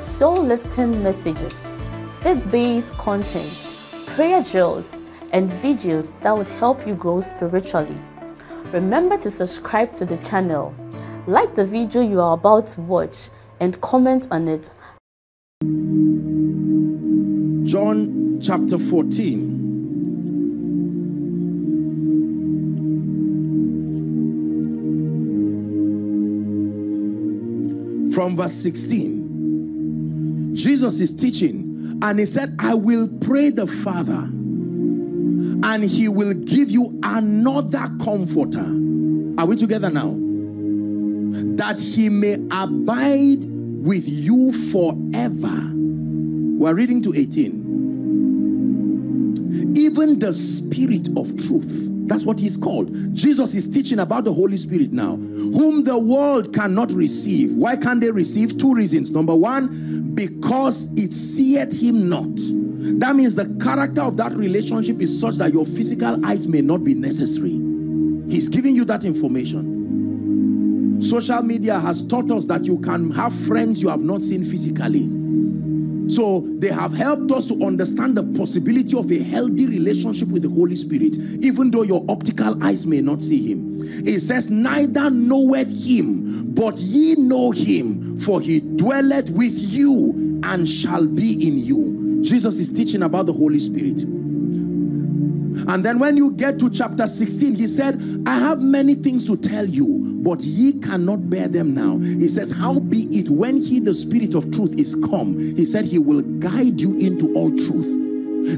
soul-lifting messages, faith-based content, prayer drills, and videos that would help you grow spiritually. Remember to subscribe to the channel, like the video you are about to watch, and comment on it. John chapter 14. From verse 16, Jesus is teaching and he said, I will pray the Father, and he will give you another comforter. Are we together now? That he may abide with you forever. We're reading to 18. Even the Spirit of truth. That's what he's called. Jesus is teaching about the Holy Spirit now, whom the world cannot receive. Why can't they receive? Two reasons. Number one, because it seeth him not. That means the character of that relationship is such that your physical eyes may not be necessary. He's giving you that information. Social media has taught us that you can have friends you have not seen physically. So they have helped us to understand the possibility of a healthy relationship with the Holy Spirit, even though your optical eyes may not see him. It says, neither knoweth him, but ye know him, for he dwelleth with you and shall be in you. Jesus is teaching about the Holy Spirit. And then when you get to chapter 16, he said, I have many things to tell you, but ye cannot bear them now. He says, how be it when he, the spirit of truth is come, he said he will guide you into all truth.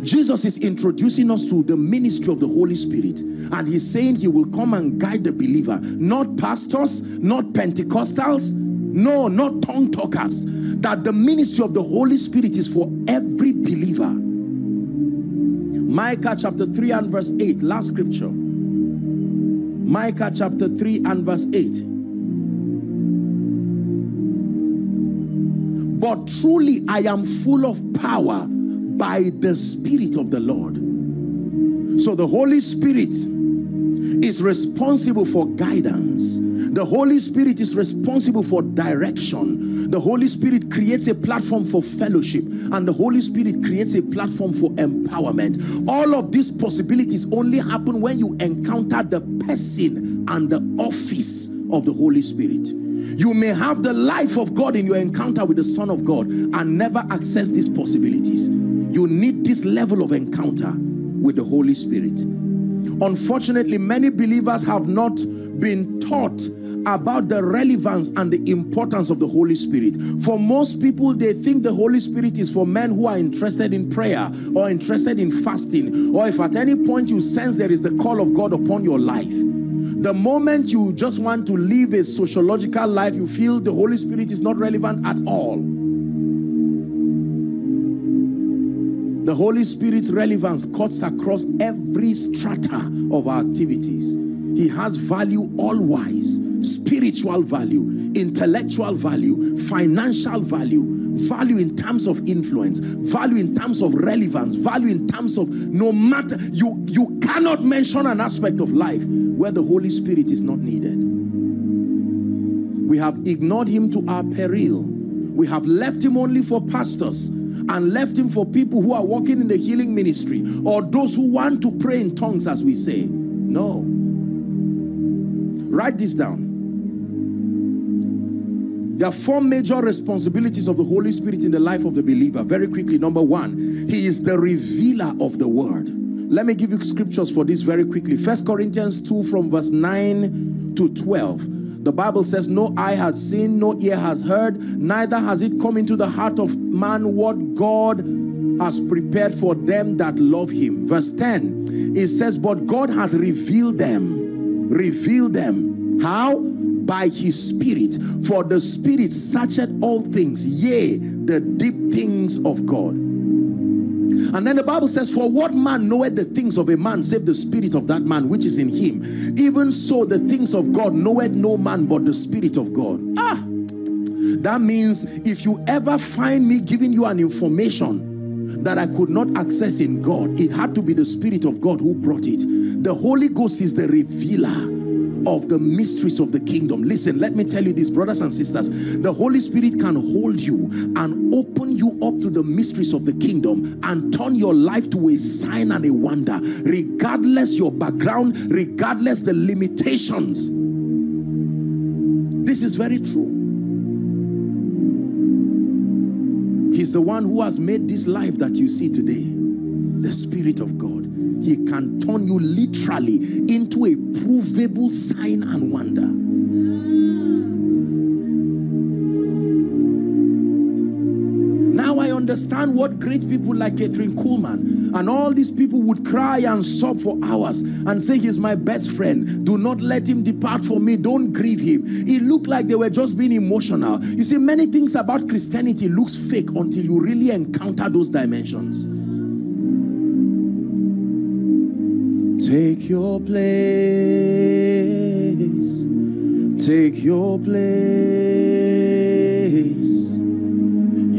Jesus is introducing us to the ministry of the Holy Spirit and he's saying he will come and guide the believer, not pastors, not Pentecostals, no, not tongue talkers. That the ministry of the Holy Spirit is for every believer. Micah chapter 3 and verse 8, last scripture. Micah chapter 3 and verse 8. But truly I am full of power by the Spirit of the Lord. So the Holy Spirit is responsible for guidance. The Holy Spirit is responsible for direction. The Holy Spirit creates a platform for fellowship and the Holy Spirit creates a platform for empowerment. All of these possibilities only happen when you encounter the person and the office of the Holy Spirit. You may have the life of God in your encounter with the Son of God and never access these possibilities. You need this level of encounter with the Holy Spirit. Unfortunately, many believers have not been taught about the relevance and the importance of the Holy Spirit. For most people, they think the Holy Spirit is for men who are interested in prayer or interested in fasting, or if at any point you sense there is the call of God upon your life. The moment you just want to live a sociological life, you feel the Holy Spirit is not relevant at all. The Holy Spirit's relevance cuts across every strata of our activities. He has value all-wise, spiritual value, intellectual value, financial value, value in terms of influence, value in terms of relevance, value in terms of no matter, you, you cannot mention an aspect of life where the Holy Spirit is not needed. We have ignored him to our peril. We have left him only for pastors and left him for people who are working in the healing ministry or those who want to pray in tongues as we say. No. Write this down. There are four major responsibilities of the Holy Spirit in the life of the believer. Very quickly, number one, he is the revealer of the word. Let me give you scriptures for this very quickly. First Corinthians 2 from verse 9 to 12. The Bible says, No eye has seen, no ear has heard, neither has it come into the heart of man what God has prepared for them that love him. Verse 10, it says, But God has revealed them. Revealed them. How? by his spirit. For the spirit searcheth all things, yea, the deep things of God. And then the Bible says, For what man knoweth the things of a man save the spirit of that man which is in him? Even so, the things of God knoweth no man but the spirit of God. Ah! That means if you ever find me giving you an information that I could not access in God, it had to be the Spirit of God who brought it. The Holy Ghost is the revealer of the mysteries of the kingdom. Listen, let me tell you this, brothers and sisters. The Holy Spirit can hold you and open you up to the mysteries of the kingdom and turn your life to a sign and a wonder, regardless your background, regardless the limitations. This is very true. He's the one who has made this life that you see today. The Spirit of God. He can turn you literally into a provable sign and wonder. Now I understand what great people like Kathryn Kuhlman and all these people would cry and sob for hours and say, He's my best friend. Do not let him depart from me. Don't grieve him. It looked like they were just being emotional. You see, many things about Christianity looks fake until you really encounter those dimensions. Take your place. Take your place.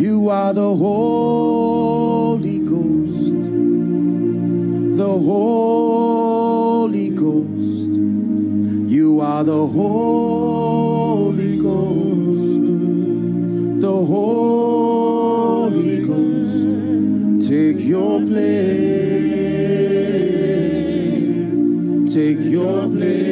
You are the Holy Ghost. The Holy Ghost. You are the Holy Ghost. The Holy Ghost. Take your place take your place.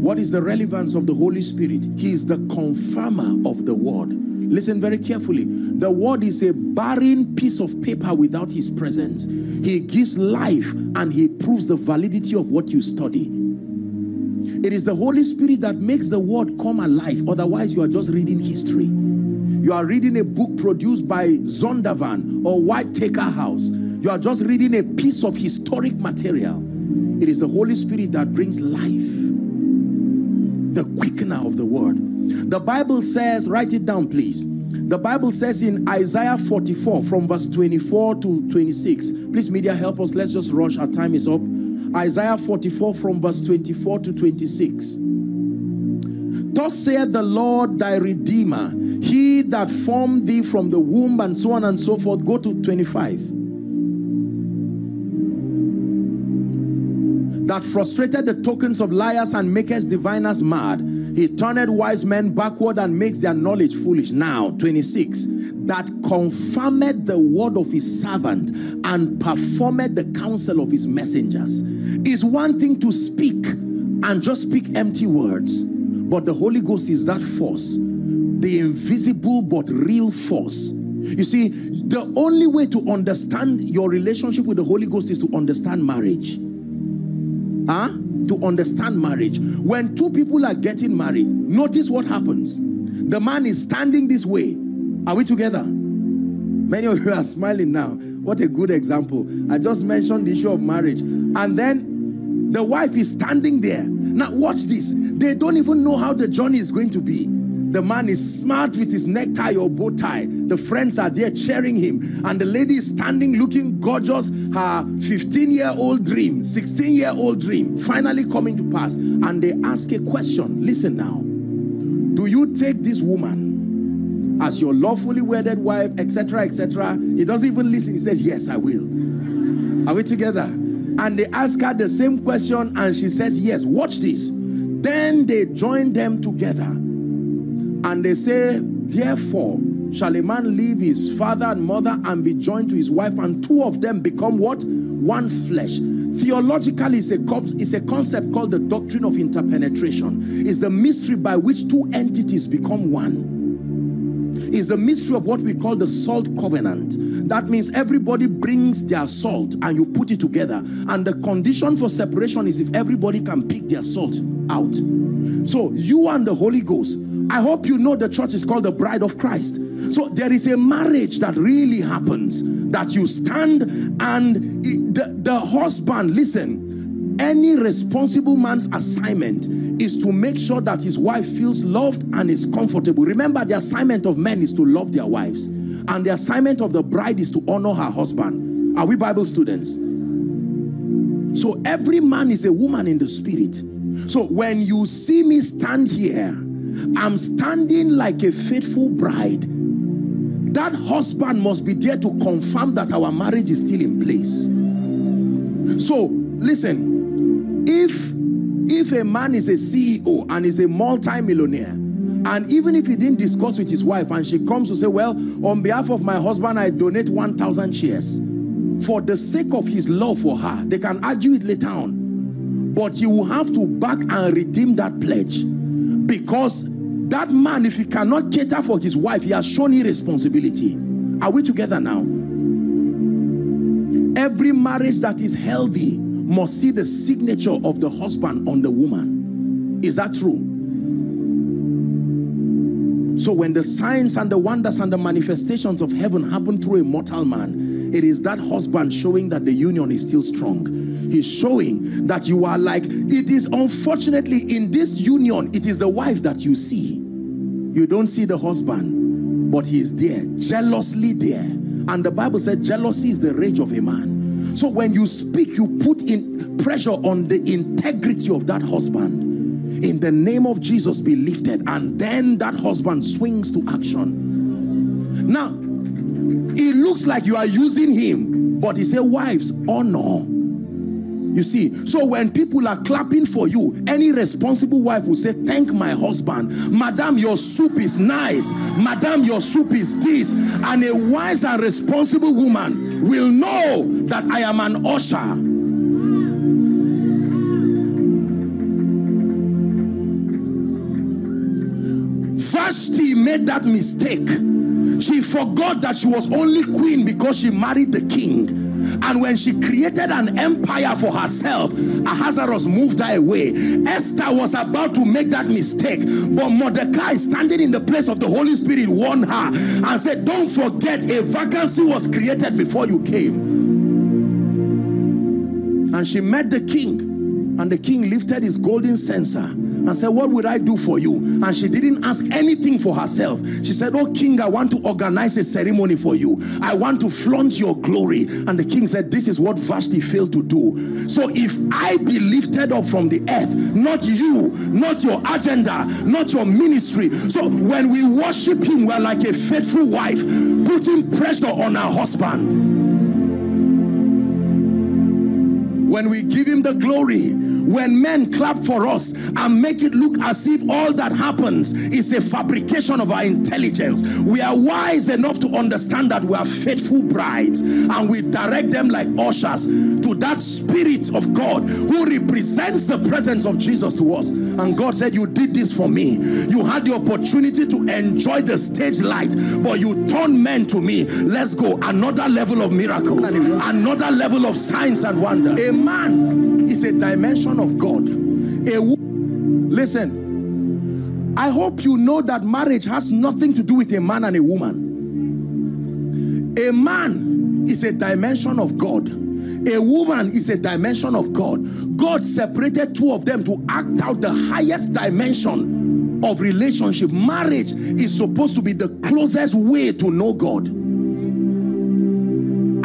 What is the relevance of the Holy Spirit? He is the confirmer of the word. Listen very carefully. The word is a barren piece of paper without his presence. He gives life and he proves the validity of what you study. It is the Holy Spirit that makes the word come alive. Otherwise, you are just reading history. You are reading a book produced by Zondervan or Whitaker House. You are just reading a piece of historic material. It is the Holy Spirit that brings life, the quickener of the word. The Bible says, write it down, please. The Bible says in Isaiah 44 from verse 24 to 26. Please, media, help us. Let's just rush. Our time is up. Isaiah 44 from verse 24 to 26. Thus saith the Lord thy Redeemer, he that formed thee from the womb, and so on and so forth. Go to 25. that frustrated the tokens of liars and maketh diviners mad. He turned wise men backward and makes their knowledge foolish. Now, 26. That confirmed the word of his servant and performed the counsel of his messengers. Is one thing to speak and just speak empty words. But the Holy Ghost is that force, the invisible but real force. You see, the only way to understand your relationship with the Holy Ghost is to understand marriage. Huh? To understand marriage. When two people are getting married, notice what happens. The man is standing this way. Are we together? Many of you are smiling now. What a good example. I just mentioned the issue of marriage. And then the wife is standing there. Now, watch this. They don't even know how the journey is going to be. The man is smart with his necktie or bow tie. The friends are there cheering him. And the lady is standing looking gorgeous. Her 15 year old dream, 16 year old dream, finally coming to pass. And they ask a question. Listen now. Do you take this woman as your lawfully wedded wife, etc., etc.? He doesn't even listen. He says, Yes, I will. Are we together? And they ask her the same question, and she says, Yes. Watch this. Then they join them together and they say, Therefore, shall a man leave his father and mother and be joined to his wife, and two of them become what? One flesh. Theologically, it's a, it's a concept called the doctrine of interpenetration. It's the mystery by which two entities become one is the mystery of what we call the salt covenant. That means everybody brings their salt and you put it together. And the condition for separation is if everybody can pick their salt out. So you and the Holy Ghost I hope you know the church is called the bride of Christ. So there is a marriage that really happens that you stand and the, The husband, listen, any responsible man's assignment is to make sure that his wife feels loved and is comfortable. Remember, the assignment of men is to love their wives, and the assignment of the bride is to honor her husband. Are we Bible students? So every man is a woman in the spirit. So when you see me stand here, I'm standing like a faithful bride. That husband must be there to confirm that our marriage is still in place. So listen, if if a man is a CEO and is a multi-millionaire, and even if he didn't discuss with his wife and she comes to say, well, on behalf of my husband, I donate 1,000 shares. For the sake of his love for her, they can argue it later on. But you will have to back and redeem that pledge. Because that man, if he cannot cater for his wife, he has shown irresponsibility. Are we together now? Every marriage that is healthy must see the signature of the husband on the woman. Is that true? So when the signs and the wonders and the manifestations of heaven happen through a mortal man, it is that husband showing that the union is still strong. He's showing that you are like, it is unfortunately in this union, it is the wife that you see. You don't see the husband, but he is there, jealously there. And the Bible said jealousy is the rage of a man. So when you speak, you put in pressure on the integrity of that husband. In the name of Jesus, be lifted. And then that husband swings to action. Now, it looks like you are using him, but he said, wives, honor. You see, so when people are clapping for you, any responsible wife will say, Thank my husband. Madam, your soup is nice. Madam, your soup is this. And a wise and responsible woman will know that I am an usher. Vashti made that mistake. She forgot that she was only queen because she married the king. And when she created an empire for herself, Ahasuerus moved her away. Esther was about to make that mistake, but Mordecai, standing in the place of the Holy Spirit, warned her and said, Don't forget, a vacancy was created before you came. And she met the king, and the king lifted his golden censer and said, What would I do for you? And she didn't ask anything for herself. She said, Oh, king, I want to organize a ceremony for you. I want to flaunt your glory. And the king said, This is what Vashti failed to do. So if I be lifted up from the earth, not you, not your agenda, not your ministry. So when we worship him, we're like a faithful wife putting pressure on our husband. When we give him the glory, when men clap for us and make it look as if all that happens is a fabrication of our intelligence, we are wise enough to understand that we are faithful brides and we direct them like ushers to that spirit of God who represents the presence of Jesus to us. And God said, You did this for me. You had the opportunity to enjoy the stage light, but you turned men to me. Let's go. Another level of miracles, another level of signs and wonder. A man is a dimension of God. A listen, I hope you know that marriage has nothing to do with a man and a woman. A man is a dimension of God. A woman is a dimension of God. God separated two of them to act out the highest dimension of relationship. Marriage is supposed to be the closest way to know God.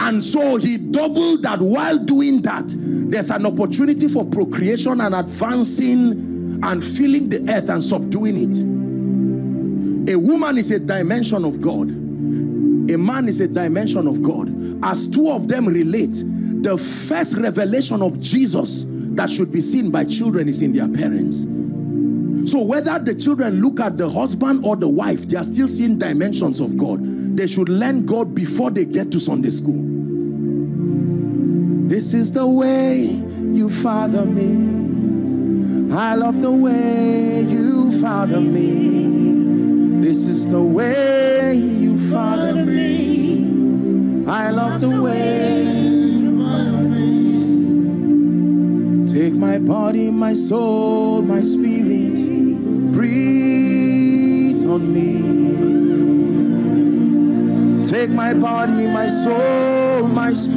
And so he doubled that while doing that, there's an opportunity for procreation and advancing and filling the earth and subduing it. A woman is a dimension of God. A man is a dimension of God. As two of them relate, the first revelation of Jesus that should be seen by children is in their parents. So whether the children look at the husband or the wife, they are still seeing dimensions of God. They should learn God before they get to Sunday school. This is the way you father me. I love the way you father me. This is the way you father me. I love the way you father me. Take my body, my soul, my spirit. Breathe on me. Take my body, my soul, my spirit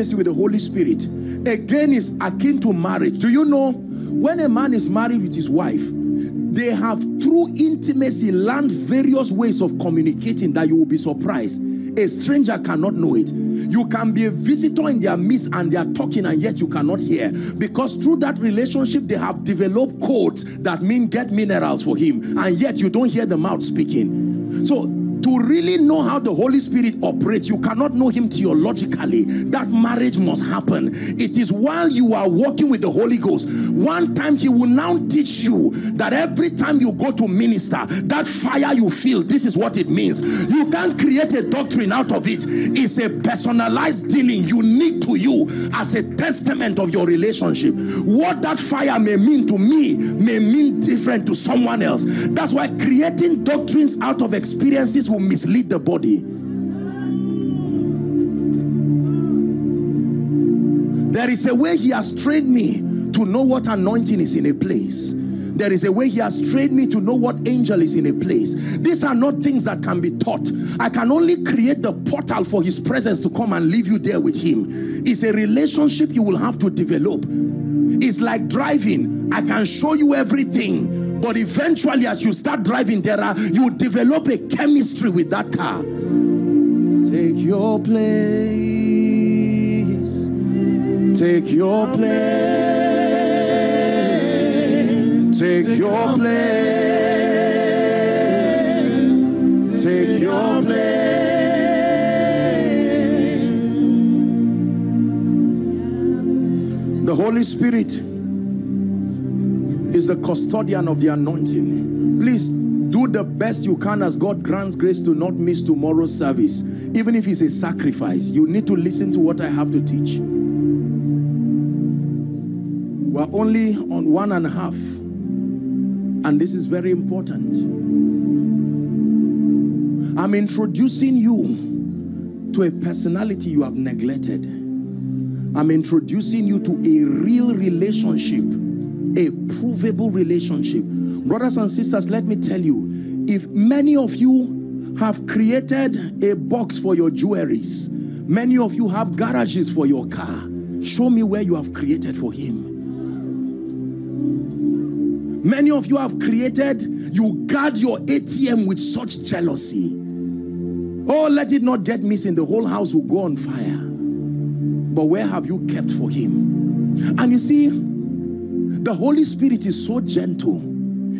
intimacy with the Holy Spirit, again is akin to marriage. Do you know when a man is married with his wife, they have through intimacy learned various ways of communicating that you will be surprised. A stranger cannot know it. You can be a visitor in their midst and they are talking and yet you cannot hear. Because through that relationship, they have developed codes that mean get minerals for him. And yet you don't hear the mouth speaking. So to really know how the Holy Spirit operates, you cannot know Him theologically. That marriage must happen. It is while you are walking with the Holy Ghost. One time He will now teach you that every time you go to minister, that fire you feel, this is what it means. You can't create a doctrine out of it. It's a personalized dealing unique to you as a testament of your relationship. What that fire may mean to me may mean different to someone else. That's why creating doctrines out of experiences will mislead the body. There is a way he has trained me to know what anointing is in a place. There is a way he has trained me to know what angel is in a place. These are not things that can be taught. I can only create the portal for his presence to come and leave you there with him. It's a relationship you will have to develop. It's like driving. I can show you everything, but eventually as you start driving there are you develop a chemistry with that car. Take your place. Take your place. Take your place. Take your place. The Holy Spirit the custodian of the anointing. Please do the best you can as God grants grace to not miss tomorrow's service. Even if it's a sacrifice, you need to listen to what I have to teach. We're only on one and a half. And this is very important. I'm introducing you to a personality you have neglected. I'm introducing you to a real relationship, a provable relationship. Brothers and sisters, let me tell you, if many of you have created a box for your jewelries, many of you have garages for your car, show me where you have created for him. Many of you have created, you guard your ATM with such jealousy. Oh, let it not get missing. The whole house will go on fire. But where have you kept for him? And you see, the Holy Spirit is so gentle.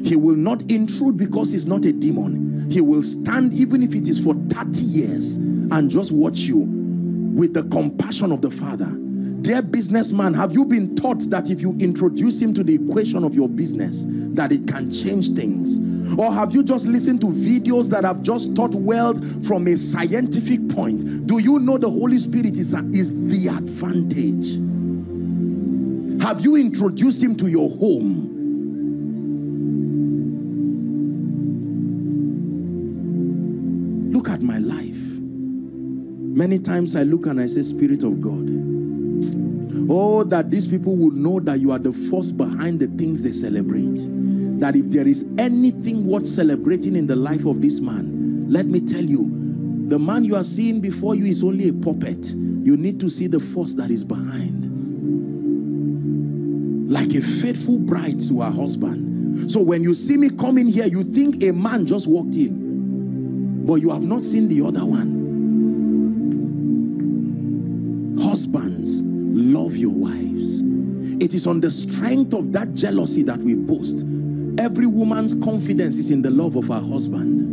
He will not intrude because he's not a demon. He will stand even if it is for 30 years and just watch you with the compassion of the Father. Dear businessman, have you been taught that if you introduce him to the equation of your business, that it can change things? Or have you just listened to videos that have just taught wealth from a scientific point? Do you know the Holy Spirit is, a, is the advantage? Have you introduced him to your home? Look at my life. Many times I look and I say, Spirit of God, Oh, that these people would know that you are the force behind the things they celebrate. That if there is anything worth celebrating in the life of this man, let me tell you, the man you are seeing before you is only a puppet. You need to see the force that is behind. Like a faithful bride to her husband. So when you see me coming here, you think a man just walked in, but you have not seen the other one. Husbands, love your wives. It is on the strength of that jealousy that we boast. Every woman's confidence is in the love of her husband.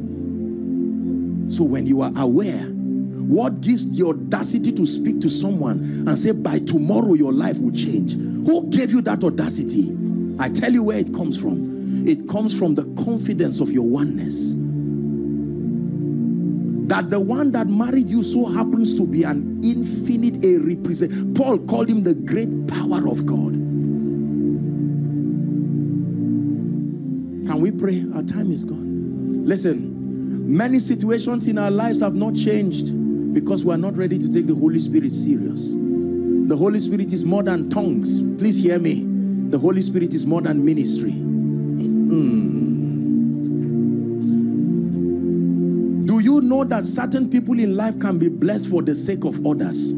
So when you are aware, what gives the audacity to speak to someone and say, by tomorrow your life will change? Who gave you that audacity? I tell you where it comes from. It comes from the confidence of your oneness. that the one that married you so happens to be an infinite a represent paul called him the great power of god can we pray our time is gone listen many situations in our lives have not changed because we are not ready to take the holy spirit serious the holy spirit is more than tongues please hear me the holy spirit is more than ministry mm. Do you know that certain people in life can be blessed for the sake of others.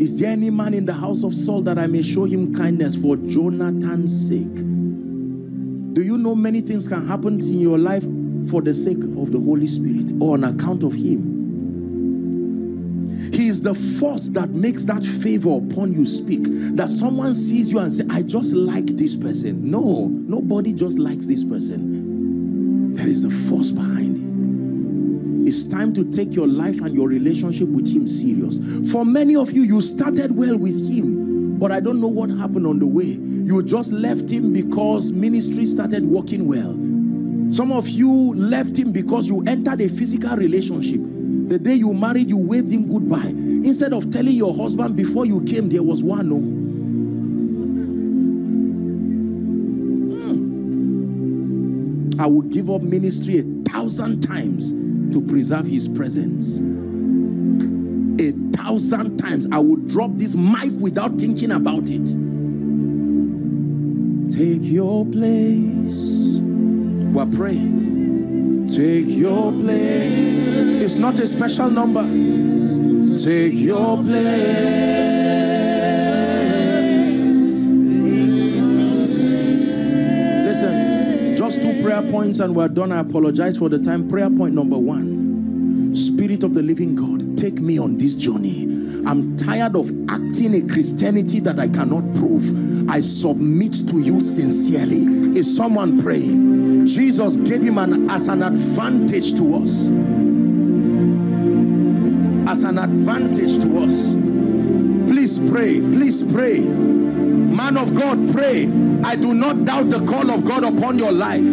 Is there any man in the house of Saul that I may show him kindness for Jonathan's sake? Do you know many things can happen in your life for the sake of the Holy Spirit or on account of him? The force that makes that favor upon you speak. That someone sees you and say, I just like this person. No, nobody just likes this person. There is the force behind it. it's time to take your life and your relationship with him serious. For many of you, you started well with him, but I don't know what happened on the way. You just left him because ministry started working well. Some of you left him because you entered a physical relationship. The day you married, you waved him goodbye. Instead of telling your husband before you came, there was one no. Hmm. I would give up ministry a thousand times to preserve his presence. A thousand times I would drop this mic without thinking about it. Take your place. We're praying. Take your place. It's not a special number. Take your place. Listen, just two prayer points and we're done. I apologize for the time. Prayer point number one Spirit of the living God, take me on this journey. I'm tired of acting a Christianity that I cannot prove. I submit to you sincerely. Is someone praying? Jesus gave him an, as an advantage to us. As an advantage to us. Please pray. Please pray. Man of God, pray. I do not doubt the call of God upon your life.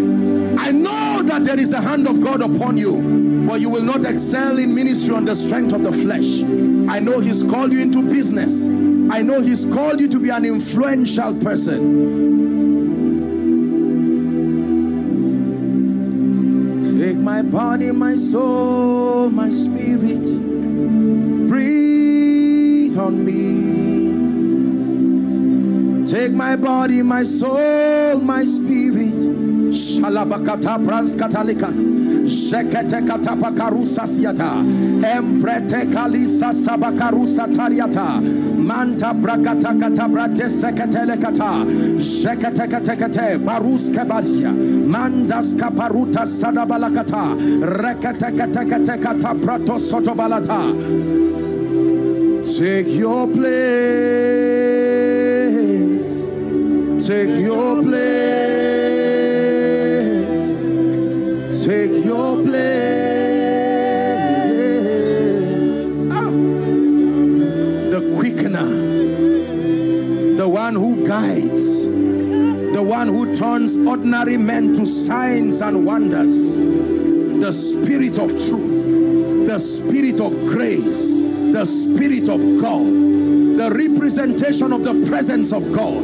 I know that there is a hand of God upon you, but you will not excel in ministry on the strength of the flesh. I know He's called you into business. I know He's called you to be an influential person. Take my body, my soul, my spirit. On me. Take my body, my soul, my spirit. Shalabakata branskatalika. Shekete katapakarusa siata. Emprete kalisa sabakarusa tariata. Manta brakata katabra deseketele kata. Shekete kete baruske basia. Mandas kaparuta sadabalakata. Rekete kete kete prato sotobalata. Take your place. Take your place. Take your place. Ah. The quickener. The one who guides. The one who turns ordinary men to signs and wonders. The spirit of truth. The spirit of grace. The spirit of God. The representation of the presence of God.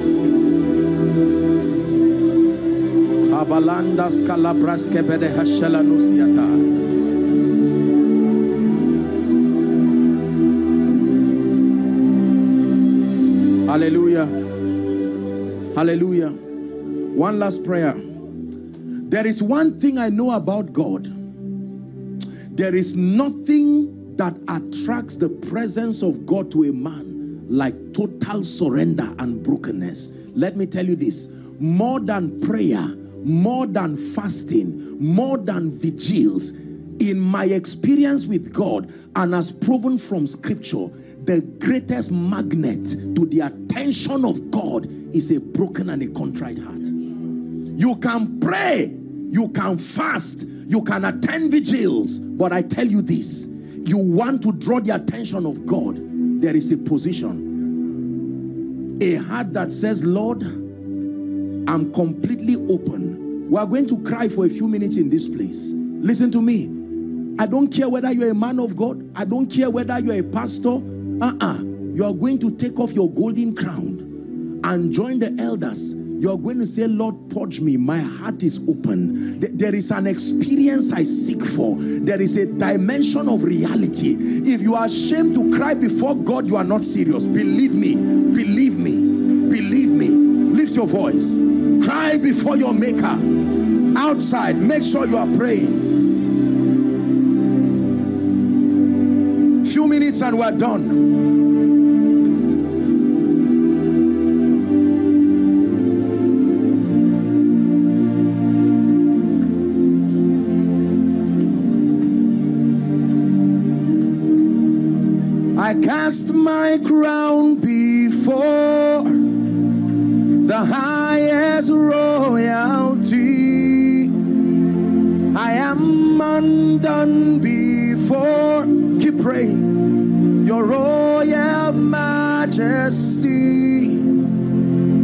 Hallelujah. Hallelujah. One last prayer. There is one thing I know about God. There is nothing that attracts the presence of God to a man like total surrender and brokenness. Let me tell you this more than prayer, more than fasting, more than vigils, in my experience with God and as proven from scripture, the greatest magnet to the attention of God is a broken and a contrite heart. You can pray, you can fast, you can attend vigils, but I tell you this you want to draw the attention of God, there is a position. A heart that says, Lord, I'm completely open we are going to cry for a few minutes in this place. Listen to me. I don't care whether you're a man of God. I don't care whether you're a pastor. Uh-uh. You are going to take off your golden crown and join the elders. You're going to say, Lord, purge me. My heart is open. There is an experience I seek for. There is a dimension of reality. If you are ashamed to cry before God, you are not serious. Believe me. Believe me. Believe me. Lift your voice. Cry before your maker. Outside, make sure you are praying. Few minutes and we're done. I cast my crown before the highest royalty. I am undone before. Keep praying. Your royal majesty.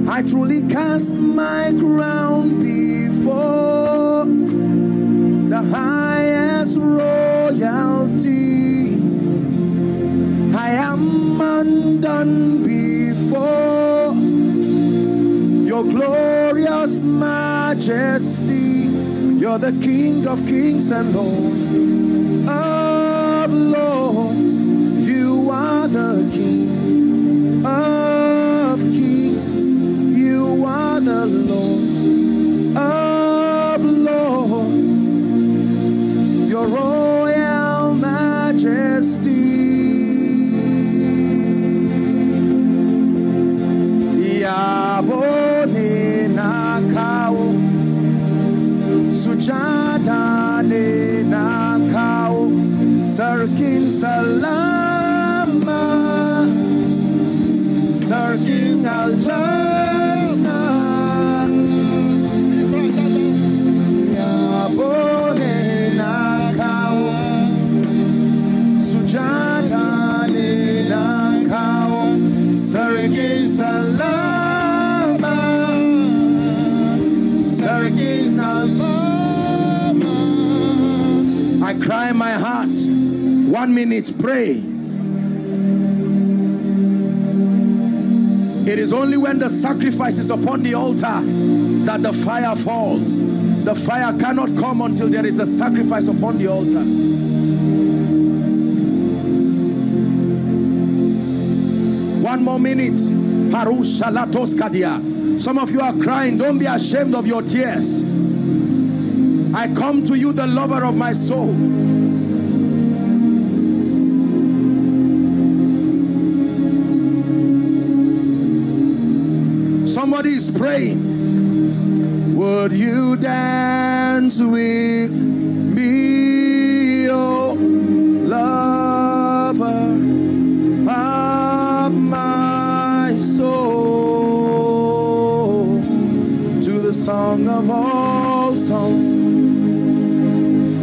I truly cast my crown The King of kings and Lord I cry my heart one minute pray It is only when the sacrifice is upon the altar that the fire falls. The fire cannot come until there is a sacrifice upon the altar. One more minute. Some of you are crying. Don't be ashamed of your tears. I come to you, the lover of my soul. Somebody is praying. Would you dance with me, oh lover song of all songs?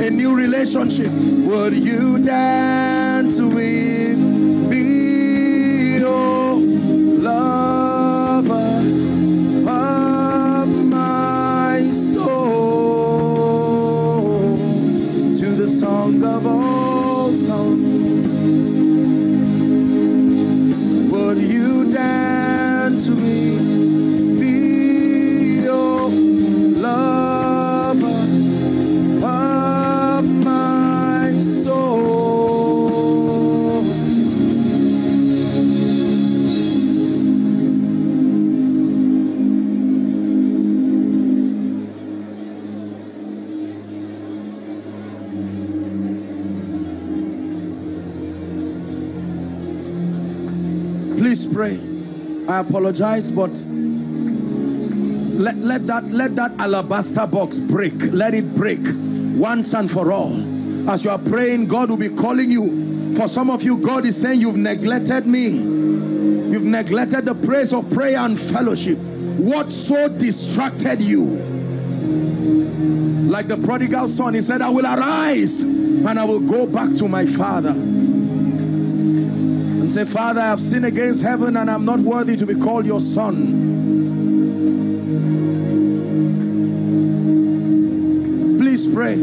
A new relationship. Would you dance with apologize, but let, let that let that alabaster box break. Let it break once and for all. As you are praying, God will be calling you. For some of you, God is saying, You've neglected me. You've neglected the praise of prayer and fellowship. What so distracted you? Like the prodigal son, he said, I will arise and I will go back to my father say, Father, I have sinned against heaven and I'm not worthy to be called your son. Please pray.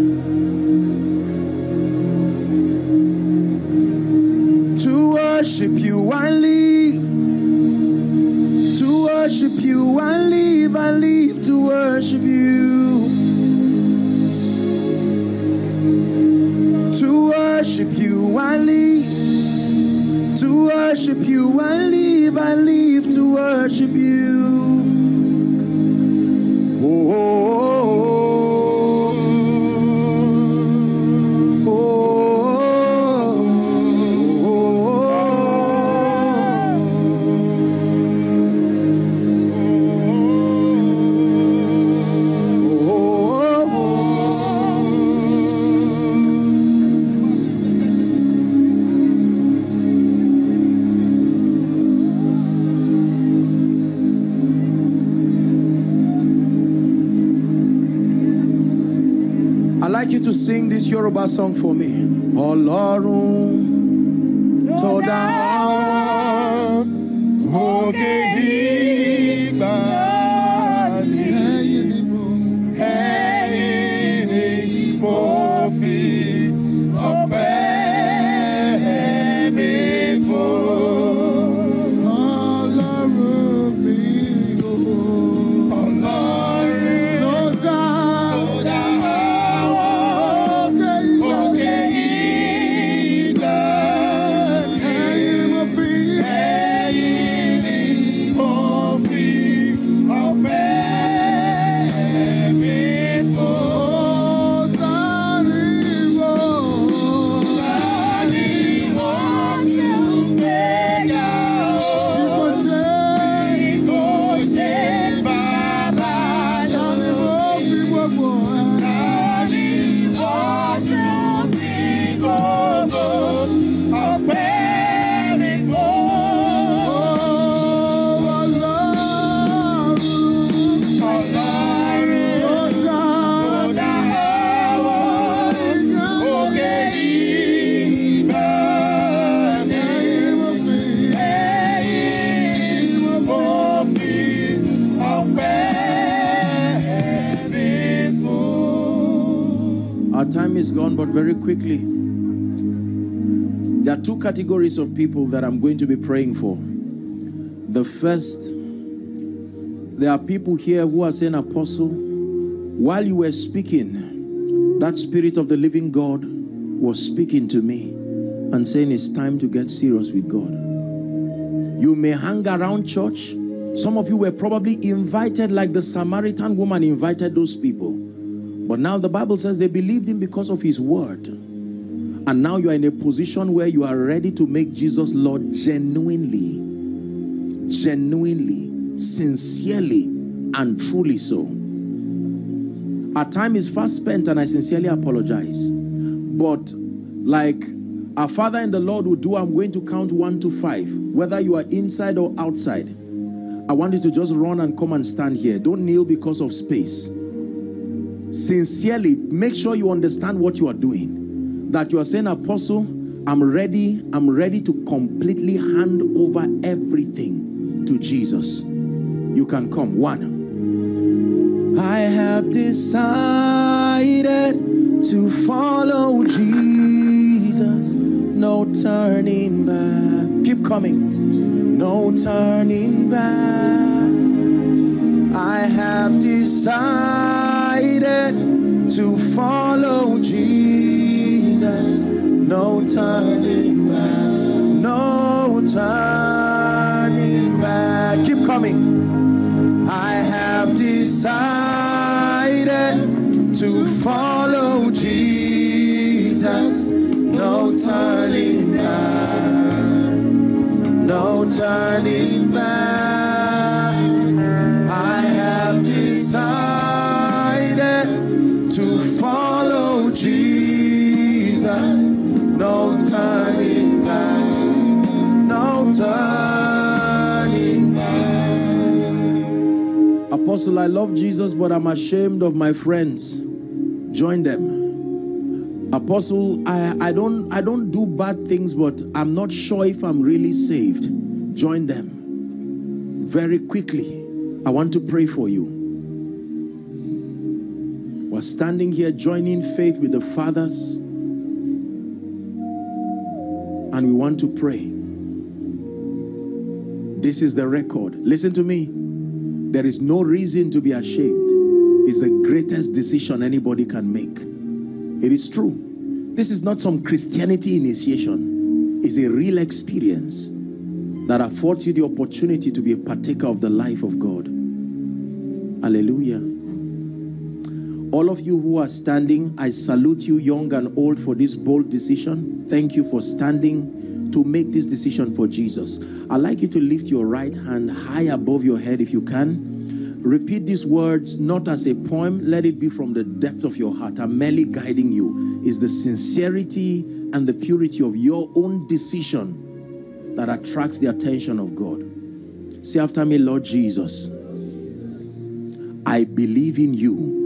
Song for me. Ọlọ́run is gone, but very quickly. There are two categories of people that I'm going to be praying for. The first, there are people here who are saying, Apostle, while you were speaking, that Spirit of the living God was speaking to me and saying, It's time to get serious with God. You may hang around church. Some of you were probably invited, like the Samaritan woman invited those people. But now the Bible says they believed him because of his word. And now you are in a position where you are ready to make Jesus Lord genuinely, genuinely, sincerely, and truly so. Our time is fast spent, and I sincerely apologize. But like our Father in the Lord will do, I'm going to count one to five, whether you are inside or outside. I want you to just run and come and stand here. Don't kneel because of space. Sincerely, make sure you understand what you are doing. That you are saying, Apostle, I'm ready. I'm ready to completely hand over everything to Jesus. You can come. One. I have decided to follow Jesus. No turning back. Keep coming. No turning back. I have decided to follow Jesus. No turning back. No turning back. Keep coming. I have decided to follow Jesus. No turning back. No turning Apostle, I love Jesus, but I'm ashamed of my friends. Join them. Apostle, I, I don't I don't do bad things, but I'm not sure if I'm really saved. Join them. Very quickly, I want to pray for you. We're standing here joining faith with the fathers, and we want to pray. This is the record. Listen to me. There is no reason to be ashamed. It's the greatest decision anybody can make. It is true. This is not some Christianity initiation, it's a real experience that affords you the opportunity to be a partaker of the life of God. Hallelujah. All of you who are standing, I salute you, young and old, for this bold decision. Thank you for standing to make this decision for Jesus. I'd like you to lift your right hand high above your head if you can. Repeat these words not as a poem, let it be from the depth of your heart. I'm merely guiding you. Is the sincerity and the purity of your own decision that attracts the attention of God. Say after me, Lord Jesus, I believe in you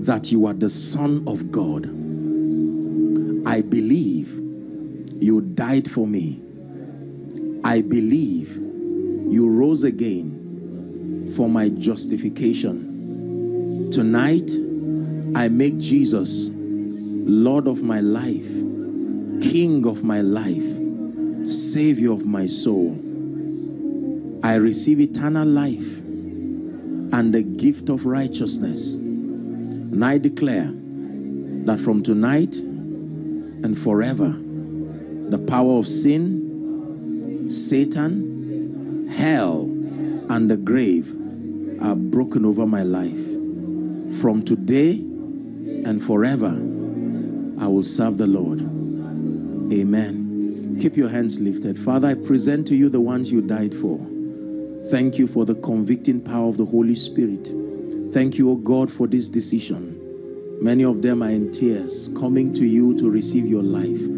that you are the Son of God. I believe you died for me. I believe you rose again for my justification. Tonight, I make Jesus Lord of my life, King of my life, Savior of my soul. I receive eternal life and the gift of righteousness. And I declare that from tonight and forever, the power of sin, Satan, hell, and the grave are broken over my life. From today and forever, I will serve the Lord. Amen. Keep your hands lifted. Father, I present to you the ones you died for. Thank you for the convicting power of the Holy Spirit. Thank you, O God, for this decision. Many of them are in tears, coming to you to receive your life.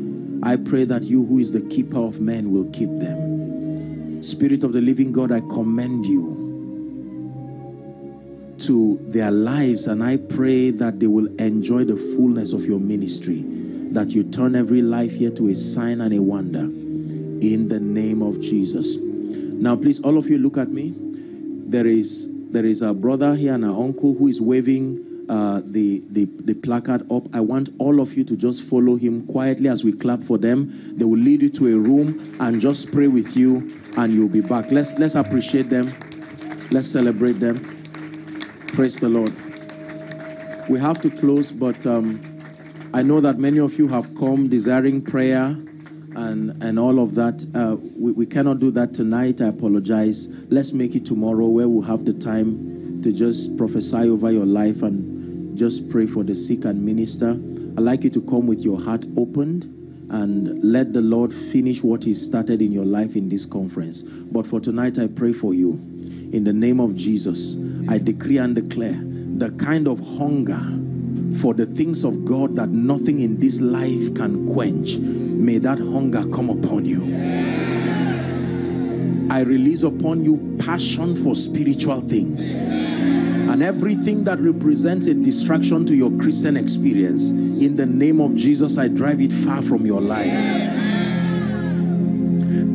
I pray that you, who is the keeper of men, will keep them. Spirit of the living God, I commend you to their lives and I pray that they will enjoy the fullness of your ministry, that you turn every life here to a sign and a wonder in the name of Jesus. Now, please, all of you look at me. There is there is a brother here and an uncle who is waving uh, the, the, the placard up. I want all of you to just follow him quietly as we clap for them. They will lead you to a room and just pray with you, and you'll be back. Let's let's appreciate them. Let's celebrate them. Praise the Lord. We have to close, but um, I know that many of you have come desiring prayer and, and all of that. Uh, we, we cannot do that tonight. I apologize. Let's make it tomorrow where we'll have the time to just prophesy over your life and just pray for the sick and minister. I'd like you to come with your heart opened and let the Lord finish what He started in your life in this conference. But for tonight, I pray for you. In the name of Jesus, I decree and declare the kind of hunger for the things of God that nothing in this life can quench. May that hunger come upon you. I release upon you passion for spiritual things. And everything that represents a distraction to your Christian experience, in the name of Jesus, I drive it far from your life.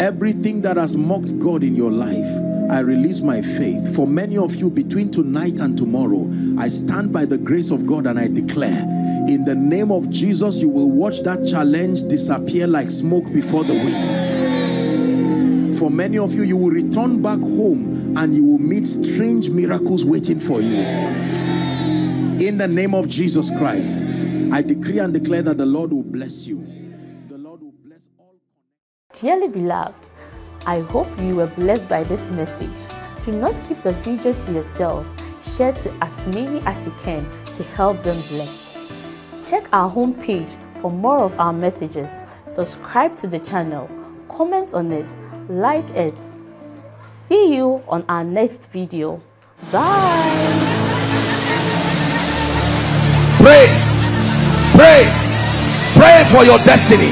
Everything that has mocked God in your life, I release my faith. For many of you, between tonight and tomorrow, I stand by the grace of God and I declare, in the name of Jesus, you will watch that challenge disappear like smoke before the wind. For many of you, you will return back home and you will meet strange miracles waiting for you. In the name of Jesus Christ, I decree and declare that the Lord will bless you. The Lord will bless all. Dearly beloved, I hope you were blessed by this message. Do not keep the video to yourself. Share to as many as you can to help them bless. Check our homepage for more of our messages. Subscribe to the channel, comment on it, like it. See you on our next video. Bye. Pray, pray, pray for your destiny.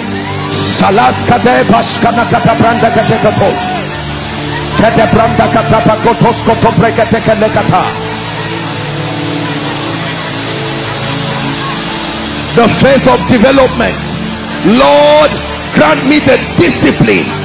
The phase of development. Lord, grant me the discipline